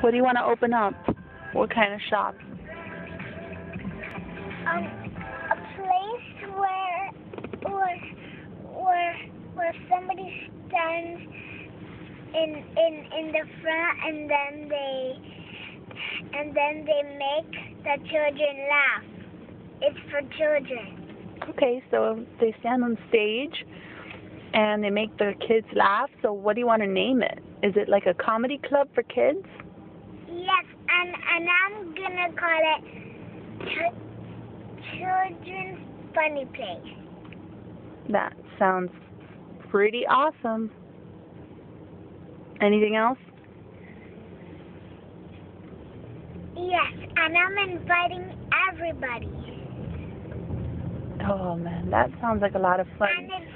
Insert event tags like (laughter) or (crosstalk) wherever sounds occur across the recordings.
What do you want to open up? What kind of shop? Um, a place where, where, where, where somebody stands in in in the front, and then they, and then they make the children laugh. It's for children. Okay, so they stand on stage and they make the kids laugh. So what do you want to name it? Is it like a comedy club for kids? Yes, and and I'm gonna call it ch- children's funny place. That sounds pretty awesome. Anything else? Yes, and I'm inviting everybody. Oh man, that sounds like a lot of fun. And it's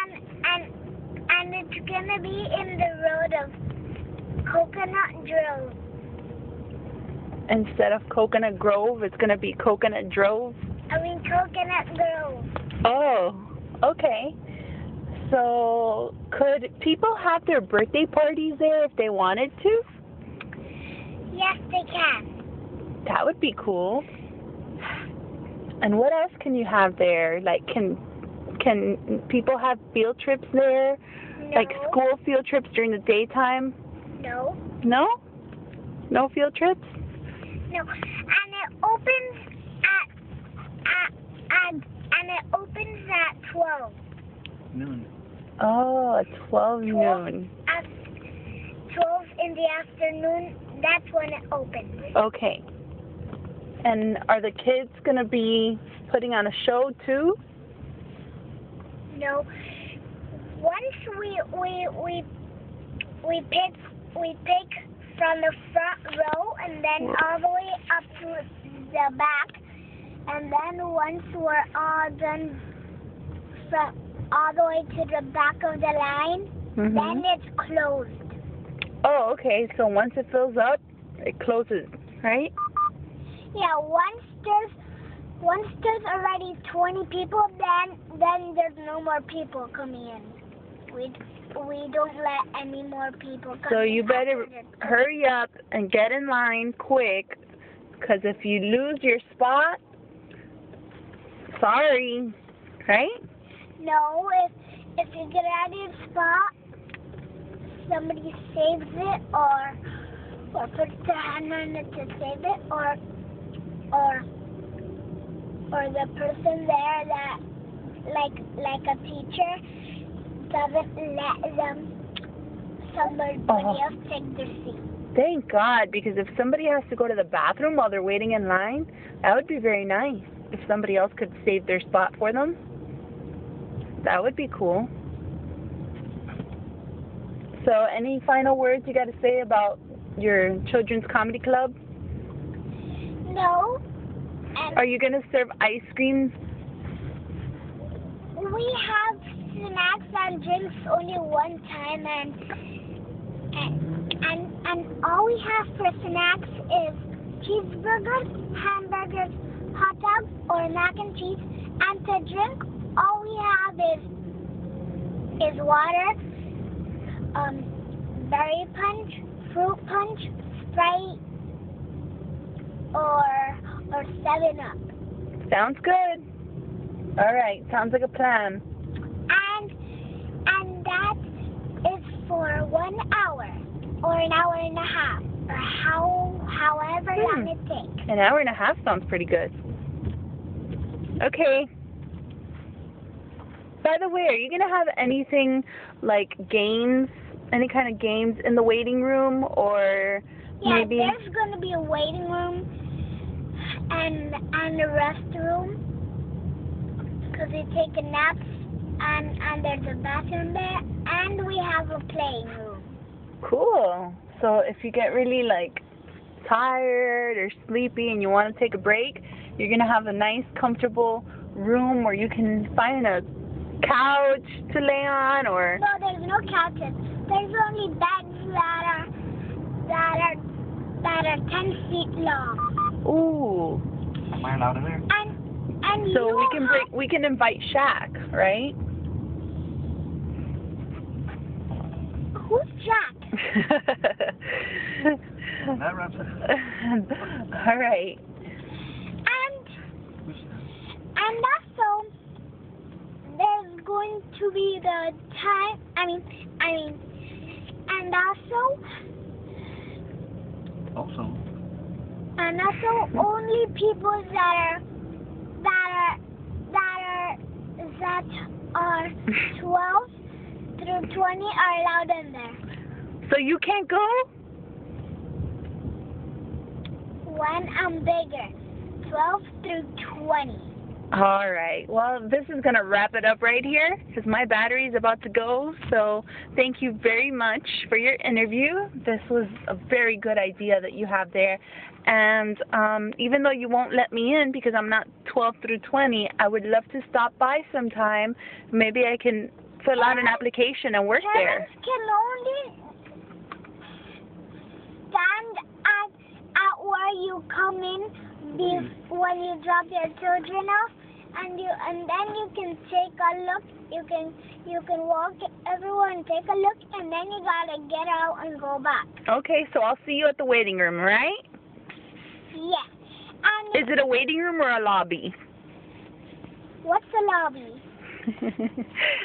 and and and it's gonna be in the road of Coconut Grove. Instead of Coconut Grove, it's gonna be Coconut Drove. I mean Coconut Grove. Oh, okay. So could people have their birthday parties there if they wanted to? Yes, they can. That would be cool. And what else can you have there? Like can can people have field trips there? No. Like school field trips during the daytime? No. No? No field trips? No. And it opens at at at and it opens at twelve. Noon. Oh, at 12 noon. At twelve in the afternoon. That's when it opens. Okay. And are the kids going to be putting on a show too? No. Once we we we we pick we pick from the front row and then all the way up to the back, and then once we're all done from all the way to the back of the line, Mhm. then it's closed. Oh, okay. So once it fills up, it closes, right? Yeah, once there's once there's already 20 people, then then there's no more people coming in. We we don't let any more people come So you better hurry up and get in line quick, because if you lose your spot, sorry, right? No, if if you get out of your spot, somebody saves it or or puts their hand on it to save it or or or the person there that like like a teacher doesn't let them somebody Oh. else take their seat. Thank God, because if somebody has to go to the bathroom while they're waiting in line, that would be very nice. If somebody else could save their spot for them, that would be cool. So, any final words you got to say about your children's comedy club? No. Are you going to serve ice cream? We have snacks and drinks only one time and and and, and all we have for snacks is cheeseburgers, hamburgers, hot dogs or mac and cheese and to drink all we have is is water, um berry punch, fruit punch, Sprite or or seven up. Sounds good. All right, sounds like a plan. and and that is for one hour or an hour and a half or how however Hmm. long it takes. An hour and a half sounds pretty good. Okay. By the way, are you gonna have anything like games, any kind of games in the waiting room, or Yeah, maybe? there's going to be a waiting room and and a restroom because we take a nap and and there's a bathroom there and we have a playing room. Cool. So if you get really like tired or sleepy and you want to take a break, you're gonna have a nice, comfortable room where you can find a couch to lay on, or No, there's no couches. There's only beds that are that are that are ten feet long. ooh. Am I allowed in there? And and So we can bring, we can invite Shaq, right? Who's Jack? (laughs) That wraps it. All right. And and also there's going to be the time. I mean, I mean, and also Also, and also only people that are that are that are that are 12 through 20 are allowed in there. So you can't go? When I'm bigger, 12 through 20. All right. Well, this is going to wrap it up right here because my battery is about to go. So thank you very much for your interview. This was a very good idea that you have there. And um, even though you won't let me in because I'm not 12 through 20, I would love to stop by sometime. Maybe I can fill out an application and work there. Can only stand at, at where you come in when you drop your children off, and you and then you can take a look. You can you can walk everyone take a look, and then you gotta get out and go back. Okay, so I'll see you at the waiting room, right? Yes. And Is it a waiting room or a lobby? what's the lobby?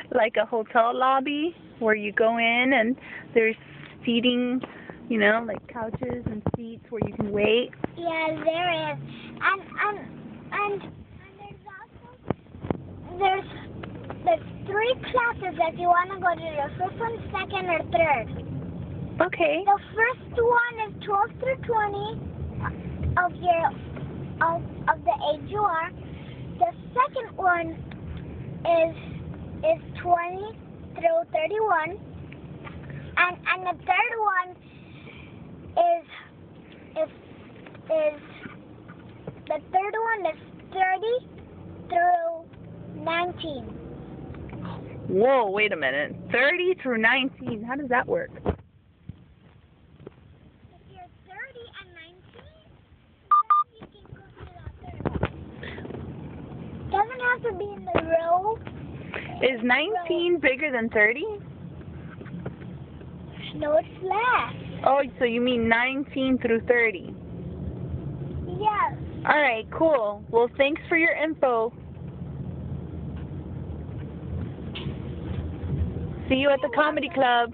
(laughs) like a hotel lobby where you go in and there's seating, you know, like couches and seats where you can wait. Yeah, there is. And and and, and there's also there's there's three classes if you want to go to the first one, second, or third. Okay. The first one is 12 through 20 uh, of your of, of the age you are. The second one is is 20 through 31, and and the third one is is is the third one is 30 through 19. Whoa, wait a minute. 30 through 19. How does that work? 30 and 19, then you can go to the third one. Doesn't have to be in the row. Is 19 bigger than 30? No, it's less. Oh, so you mean 19 through 30. Yes. All right, cool. Well, thanks for your info. See you at the comedy club.